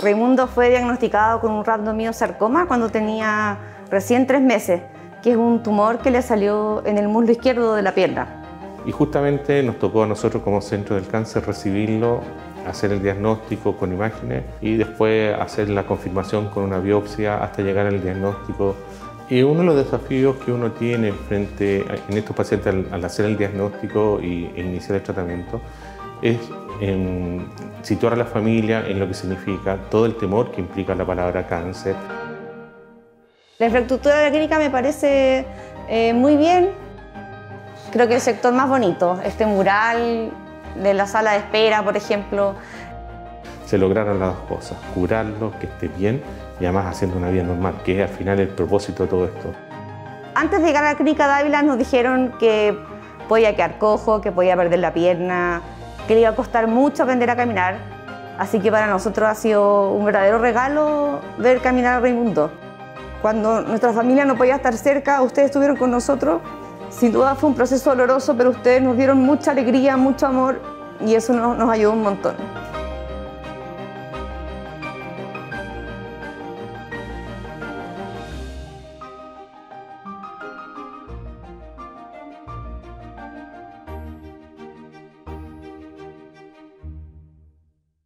Raimundo fue diagnosticado con un rhabdomyosarcoma cuando tenía recién tres meses, que es un tumor que le salió en el muslo izquierdo de la pierna. Y justamente nos tocó a nosotros como Centro del Cáncer recibirlo, hacer el diagnóstico con imágenes y después hacer la confirmación con una biopsia hasta llegar al diagnóstico. Y uno de los desafíos que uno tiene frente a, en estos pacientes al, hacer el diagnóstico y, e iniciar el tratamiento es en situar a la familia en lo que significa todo el temor que implica la palabra cáncer. La infraestructura de la clínica me parece eh, muy bien. Creo que el sector más bonito, este mural de la sala de espera, por ejemplo. Se lograron las dos cosas, curarlo, que esté bien y además haciendo una vida normal, que es al final el propósito de todo esto. Antes de llegar a la clínica Dávila nos dijeron que podía quedar cojo, que podía perder la pierna, que le iba a costar mucho aprender a caminar. Así que para nosotros ha sido un verdadero regalo ver caminar a Raimundo. Cuando nuestra familia no podía estar cerca, ustedes estuvieron con nosotros. Sin duda fue un proceso doloroso, pero ustedes nos dieron mucha alegría, mucho amor y eso nos, nos ayudó un montón.